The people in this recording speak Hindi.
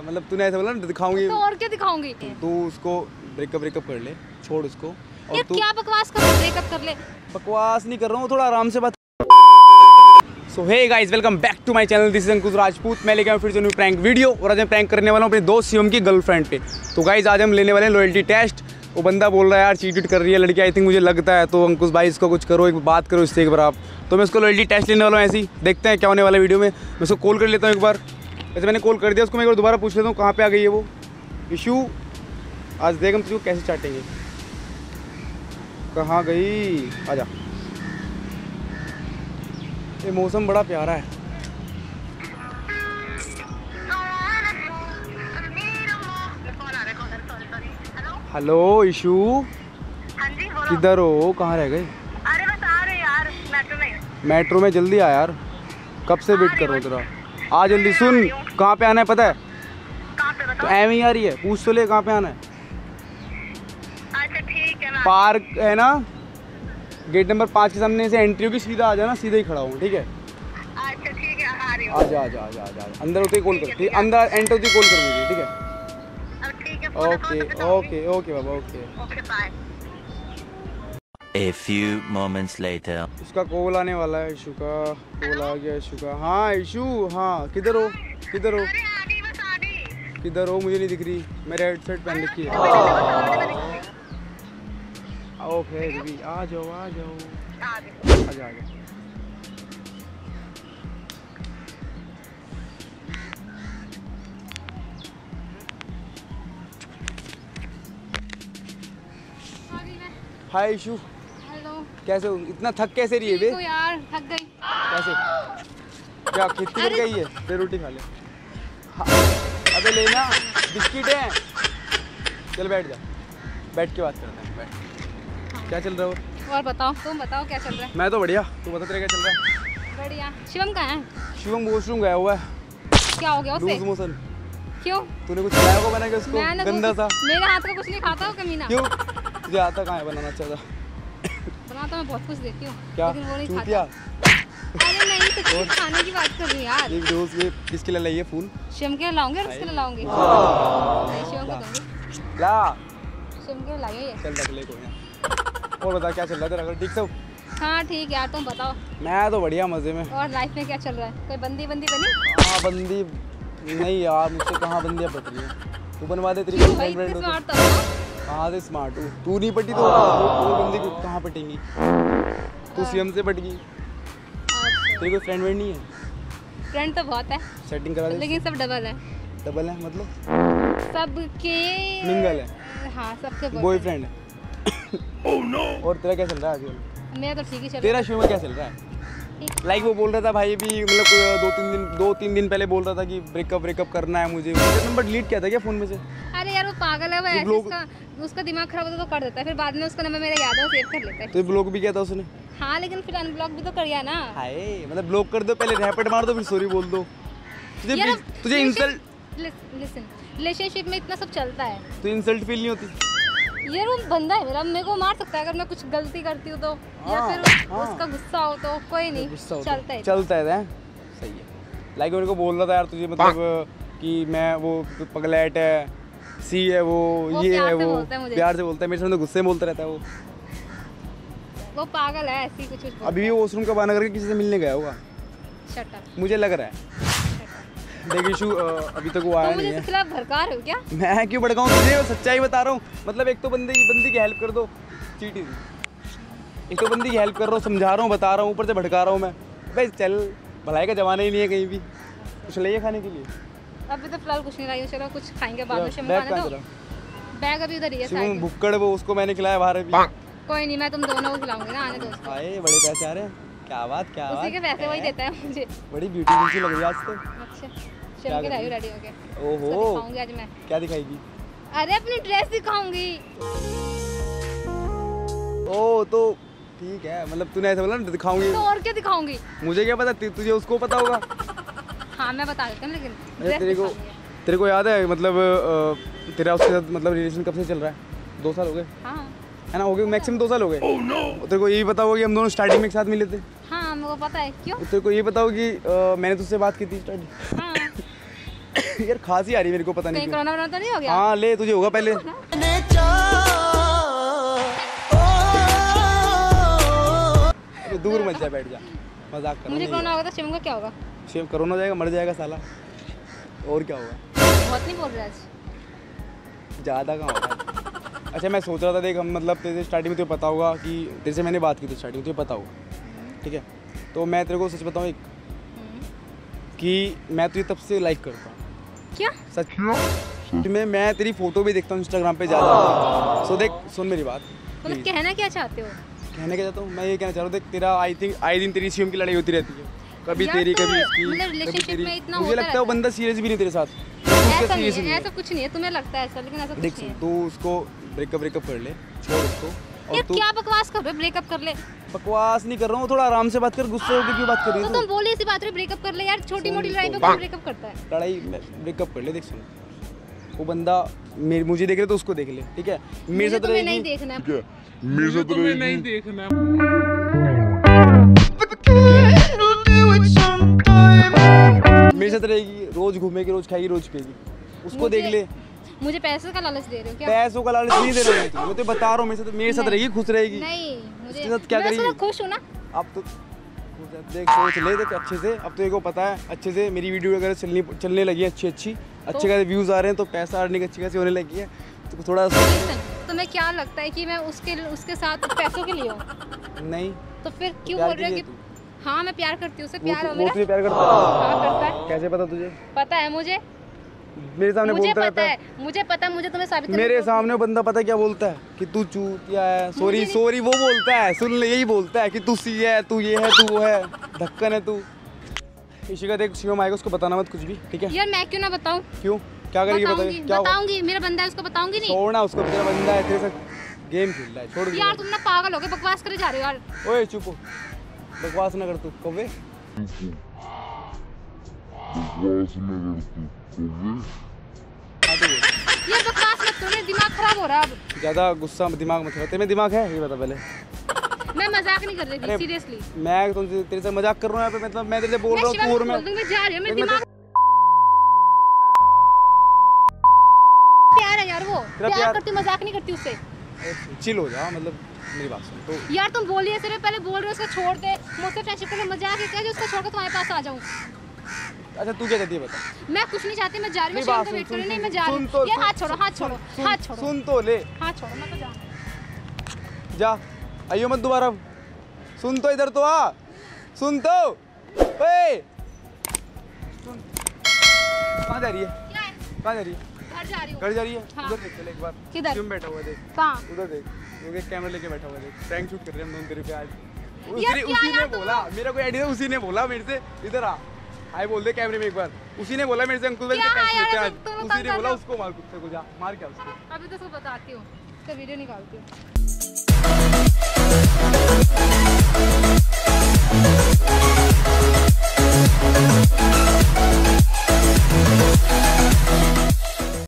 है मतलब तूने ऐसा बोला ना दिखाऊँगी। तो और क्या दिखाऊँगी? तू उसको ब्रेकअप ब्रेकअप कर ले छोड़ उसको। और तू क्या बकवास कर ब्रेकअप कर ले। बकवास नहीं कर रहा हूँ थोड़ा आराम से बात so hey guys welcome back to my channel this is Ankush Rajput. मैं लेके आया फिर से न्यू प्रैंक वीडियो और आज मैं प्रैंक करने वाला हूँ अपने दोस्त शिवम की गर्लफ्रेंड पे। तो गाइस आज हम लेने वाले हैं लॉयल्टी टेस्ट वो बंदा बोल रहा है यार चीट वीट कर रही है लड़की। आई थिंक मुझे लगता है। तो अंकुश भाई इसको कुछ करो एक बात करो इससे एक बार आप। तो मैं उसको लॉयल्टी टेस्ट लेने वाला हूँ ऐसे देखते हैं क्या होने वाला वीडियो में। मैं उसको कॉल कर लेता हूँ एक बार। वैसे मैंने कॉल कर दिया उसको मैं एक बार दोबारा पूछ लेता हूँ कहाँ पे आ गई है वो? इशू आज देख हम तुझको कैसे चाटेंगे कहाँ गई? आजा। ये मौसम बड़ा प्यारा है। हेलो इशू। किधर हो? कहाँ रह गए? अरे बस आ रहे यार मेट्रो में। मेट्रो में जल्दी आ यार। कब से वेट कर रहा हूँ। तेरा? आ जल्दी सुन कहाँ पे आना है पता है? तो एवं ही आ रही है पूछ तो ले कहाँ पे आना है। अच्छा ठीक है पार्क है ना? गेट नंबर पाँच के सामने से एंट्री होगी सीधा आ जाना सीधा ही खड़ा हूँ ठीक है? अच्छा ठीक है आ रही जा आ जा आ जा आ जा अंदर होते ही कॉल कर ठीक अंदर एंटर होते ही कॉल कर मुझे ठीक है? Okay okay okay Baba okay. Okay bye. A few moments later. उसका कॉल आने वाला है, इशू का कॉल आ गया, इशू का। हाँ इशू हाँ किधर हो? किधर हो? किधर हो? मुझे नहीं दिख रही। मेरे हेडसेट पहन रखी है। ओके दीदी आ जाओ आ जाओ। आ गई आ जा आ जा। हाय इशू। कैसे हो? इतना थक कैसे रही है बे? यार थक गई। कैसे? क्या खेती कर गई है? दे रोटी खा ले। हाँ, अबे लेना बिस्किट है। चल बैठ जा। बैठ के बात करते हैं बैठ। क्या चल रहा है और? बताओ तुम बताओ क्या चल रहा है? मैं तो बढ़िया। तू बता तेरा क्या चल रहा है? बढ़िया। शिवम कहाँ है? शिवम वॉशरूम गया हुआ है। क्या हो गया लूज उसे मोशन। क्यों? तूने कुछ खाया होगा बना के उसको? गंदा सा। मेरे हाथ का कुछ नहीं खाता हो कमीना क्यों? तुझे आता कहाँ है बनाना अच्छा सा? बना तो मैं बहुत कुछ देती हूँ लेकिन वो नहीं खाता। अरे नहीं में खाने की बात कर रही यार। वीडियोस ये किसके लिए है फ़ोन शिवम के लिए लाऊँगी और उसके लिए लाऊँगी? शिवम को दूँगी। ला। शिवम के लिए लाई ये। चल रख ले कोई और बता क्या चल रहा है तेरा? घर ठीक सब हाँ। ठीक यार तुम बताओ। मैं तो बढ़िया मज़े में। और लाइफ में क्या चल रहा है? कोई बंदी बंदी बनी हाँ बंदी। नहीं यार मुझसे कहाँ बंदियाँ रही हैं? तू बनवा दे तेरी गर्लफ्रेंड हो तो। तो हो। कहाँ से स्मार्ट हूँ। तू नहीं पटी तो बंदी कहाँ पटेंगी? तू सीएम से पट गई। तेरी कोई फ्रेंड वेंड नहीं है? फ्रेंड तो बहुत है। सेटिंग करा लेकिन सब डबल है। डबल है मतलब? सबके मिंगल है। हाँ सबके बॉयफ्रेंड है। ओह नो और तेरा क्या चल रहा है आजकल? मेरा तो ठीक ही चल रहा तेरा शो में क्या चल रहा है है। लाइक वो बोल रहा था भाई भी मतलब दो तीन दिन दो तीन दिन पहले बोल रहा था कि ब्रेकअप ब्रेकअप करना है मुझे। नंबर डिलीट किया था क्या फ़ोन में से? अरे यार वो पागल है वो उसका उसका दिमाग खराब होता तो कर देता है फिर बाद में उसका नंबर मेरा याद है सेव कर लेता है। तो ब्लॉक भी किया था उसने? हाँ लेकिन फिर अनब्लॉक भी तो करिया ना। हाय मतलब ब्लॉक कर दो पहले रैपिड मार दो फिर सॉरी बोल दो। तुझे तुझे इंसल्ट लिसन रिलेशनशिप में इतना सब चलता है। तो इंसल्ट फील नहीं होती? यार वो बंदा है मेरा मेरे को मार सकता है अगर मैं कुछ गलती करती हूँ तो या हाँ, फिर हाँ। उसका गुस्सा हो तो कोई नहीं गुस्सा चलता है। चलता है सही है। लाइक मेरे को बोल रहा था यार तुझे मतलब कि मैं वो पगलैट है सी है वो, वो ये है वो है। प्यार से बोलता है मेरे सामने गुस्से में बोलता रहता है वो। वो पागल है ऐसी कुछ कुछ अभी भी वॉशरूम का बहाना करके किसी से मिलने गया होगा। मुझे लग रहा है। देख इशू अभी तक वो आया नहीं है। खिलाफ भड़का रहे हो क्या? मैं क्यों भड़काऊँ? तुझे वो सच्चाई बता रहा हूँ। मतलब एक तो बंदे की बंदी की हेल्प कर दो। चीटी एक तो बंदी की हेल्प कर रहा हूँ समझा रहा हूँ बता रहा हूँ ऊपर से भड़का रहा हूँ मैं। भाई चल भलाई का जमाना ही नहीं है कहीं भी। कुछ लाइए खाने के लिए? अभी तो फ़िलहाल कुछ नहीं लाई चलो कुछ खाएँगे बाद में बैग खाने दो। बैग अभी उधर ही है साइड में। भुक्कड़ वो उसको मैंने खिलाया बाहर अभी। कोई नहीं मैं तुम दोनों को खिलाऊँगी ना आने दो उसको। बड़े पैसे आ रहे हैं। क्या बात क्या उसी के पैसे वही देता है मुझे। बड़ी ब्यूटीफुल सी लग रही है आज तो। अच्छा। रही रेडी हो? गए ओहो। दिखाऊँगी आज मैं। क्या दिखाएगी? अरे अपनी ड्रेस दिखाऊँगी। ओ तो ठीक है। मतलब तूने ऐसा बोला ना दिखाऊँगी। तो और क्या दिखाऊँगी? मुझे क्या पता? तुझे उसको पता होगा। हाँ मैं बता देती हूँ लेकिन तेरे को तेरे को याद है मतलब तेरा उसके साथ मतलब रिलेशन कब से चल रहा है? दो साल हो गए। हाँ। है ना? हो गए मैक्सिमम दो साल हो गए। Oh, no. तेरे को यही पता होगा कि हम दोनों स्टार्टिंग में एक साथ मिले थे। को पता है क्यों? तेरे को ये होगा कि मैंने तुझसे बात की थी हाँ। यार खांसी आ रही मेरे को पता नहीं क्यों। कोरोना वोरोना तो नहीं हो गया? हाँ ले तुझे होगा पहले। दूर मत जा बैठ जा। मज़ाक कर मुझे कोरोना होगा तो शिवम का क्या होगा? शेव कोरोना जाएगा मर जाएगा साला। और क्या होगा? बहुत नहीं बोल रहे आज? ज़्यादा कहाँ होगा? अच्छा मैं सोच रहा था देख हम मतलब तेरे स्टार्टिंग में तुझे पता होगा कि तेरे से मैंने बात की थी स्टार्टिंग में तुझे पता होगा। ठीक है? तो मैं तेरे को सच बताऊँ एक कि मैं तुझे तब से लाइक करता हूँ। क्या? सच में मैं तेरी फ़ोटो भी देखता हूँ इंस्टाग्राम पे ज़्यादा। सो देख सुन मेरी बात। मतलब कहना क्या चाहते हो? कहने क्या चाहता हूँ? मैं ये कहना चाह रहा हूँ देख तेरा आई थिंक आए दिन तेरी सीएम की लड़ाई होती रहती है। कभी तेरी तो कभी इसकी मतलब कभी तेरी। में इतना मुझे लगता है वो बंदा सीरियस भी नहीं तेरे साथ। ऐसा नहीं है ऐसा कुछ नहीं है तुम्हें लगता है ऐसा लेकिन ऐसा कुछ नहीं है। तू उसको ब्रेकअप ब्रेकअप कर ले छोड़ उसको। यार तू क्या बकवास कर रहे हो? ब्रेकअप कर ले। बकवास नहीं कर रहा हूँ थोड़ा आराम से बात कर गुस्से होकर क्यों बात कर रही तो तुम बोली इसी बात पे ब्रेकअप कर ले यार छोटी मोटी लड़ाई पे कौन ब्रेकअप करता है। लड़ाई ब्रेकअप कर ले देख सुन। वो बंदा मेरे मुझे देख रहे तो उसको देख ले ठीक है? मेरे साथ तुम्हें नहीं रहेगी देखना है मुझे तुम्हें नहीं देखना। मेरे साथ रहेगी। रोज घूमेगी रोज खाएगी रोज पिएगी। उसको देख ले। मुझे पैसे का लालच दे रहे हो क्या? पैसों का लालच नहीं दे रहा हूँ मैं तो बता रहा हूँ मेरे साथ मेरे साथ रहेगी खुश रहेगी। नहीं मुझे साथ क्या करेगी? खुश हूँ ना। अब तो देख सोच ले देख अच्छे से। अब तो को पता है अच्छे से मेरी वीडियो वगैरह चलनी चलने लगी है अच्छी अच्छी अच्छे खासे व्यूज़ आ रहे हैं तो पैसा अर्निंग अच्छी खासी होने लगी है। तो थोड़ा Listen, तुम्हें क्या लगता है कि मैं उसके उसके साथ पैसों के लिए हूँ? नहीं। तो फिर क्यों बोल रहे हो कि हाँ मैं प्यार करती हूँ उससे प्यार हो वो मेरा। तुझे प्यार है। हाँ करता है। कैसे पता तुझे? पता है मुझे। मेरे सामने मुझे बोलता पता है। मुझे पता मुझे तुम्हें साबित मेरे सामने बंदा पता क्या बोलता है? कि तू चूतिया है। सॉरी सॉरी वो बोलता है। सुन ले यही बोलता है कि तू सी है तू ये है तू वो है। ढक्कन है तू। इशिका देख शिवम आएगा उसको बताना मत कुछ भी ठीक है? यार मैं क्यों ना बताऊँ? क्यों? क्या करेगी बता बताऊँगी क्या बताऊँगी मेरा बंदा है उसको बताऊँगी नहीं। छोड़ना उसको तेरा बंदा है तेरे साथ गेम खेल रहा है छोड़ यार तुम ना पागल हो गए बकवास करे जा रहे हो यार। ओए चुप हो। बकवास ना कर तू कौवे तो। यार बकवास मत करो दिमाग खराब हो रहा है अब। ज़्यादा गुस्सा दिमाग मत कर तेरे में दिमाग है ये बता पहले। मैं मज़ाक नहीं कर रही थी सीरियसली मैं तुमसे तेरे से मज़ाक कर रहा हूँ यहाँ पे मतलब मैं तेरे से बोल रहा हूँ तू को और मैं। मैं जा रही हूँ मेरा दिमाग प्यार है यार वो। प्यार करती मज़ाक नहीं करती उससे। चिल हो जा मतलब मेरी बात सुन। तो यार तुम बोलिए सिर्फ़ पहले बोल रहे हो उसको छोड़ दे। मुझसे फ्रेंडशिप करने मज़ाक है क्या जो उसको छोड़कर तुम्हारे पास आ जाऊँ। अच्छा तू क्या चाहती है बता। मैं कुछ नहीं चाहती मैं जा रही हूँ मेरी बात मैं वेट कर रही नहीं मैं जा रही हूँ यार हाथ छोड़ो हाथ छोड़ो हाथ छोड़ो। सुन तो ले। हाथ छोड़ो मैं तो जा रही। जा आइयो मत दोबारा। सुन तो इधर तो आ। सुन तो। ओए। सुन। कहाँ जा रही है? क्या कहाँ जा रही है? घर जा रही हूँ। घर जा रही है। उधर देख चल एक बार। किधर? क्यों बैठा हुआ है देख। कहाँ? उधर देख। एक कैमरा लेके बैठा हुआ है देख। प्रैंक शूट कर रहे हैं हम दोनों तेरे पे आज। उसी, ने बोला। मेरा कोई आइडिया उसी ने बोला मेरे से। इधर आ। हाय बोल दे कैमरे में एक बार। उसी ने बोला मेरे से अंकुल भाई क्या से आज। तो उसी ने बोला उसको मार कुत्ते को जा मार क्या उसको? अभी तो सब बताती हूँ इसका वीडियो निकालती हूँ।